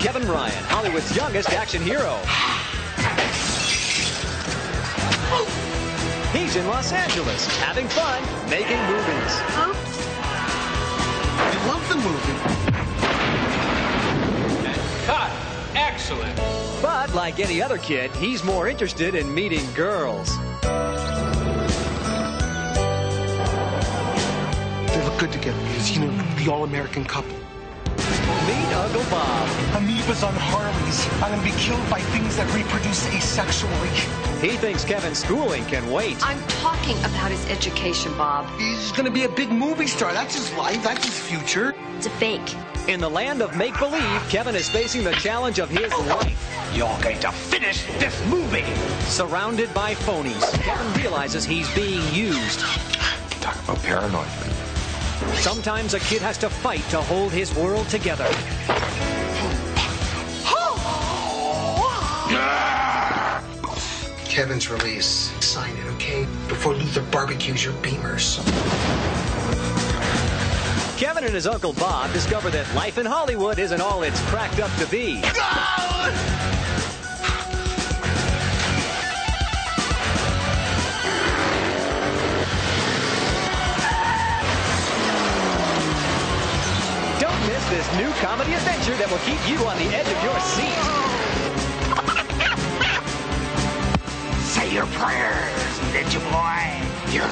Kevin Ryan, Hollywood's youngest action hero. He's in Los Angeles, having fun, making movies. I love the movie. Cut. Excellent. But like any other kid, he's more interested in meeting girls. They look good together because, you know, the all-American couple. Meet Uncle Bob. Amoebas on Harleys. I'm going to be killed by things that reproduce asexually. He thinks Kevin's schooling can wait. I'm talking about his education, Bob. He's going to be a big movie star. That's his life. That's his future. It's a fake. In the land of make believe, Kevin is facing the challenge of his life. You're going to finish this movie. Surrounded by phonies, Kevin realizes he's being used. Talk about paranoid. Sometimes a kid has to fight to hold his world together. Kevin's release. Sign it, okay? Before Luther barbecues your beamers. Kevin and his Uncle Bob discover that life in Hollywood isn't all it's cracked up to be. Don't miss this new comedy adventure that will keep you on the edge of your seat. Say your prayers, ninja boy. You're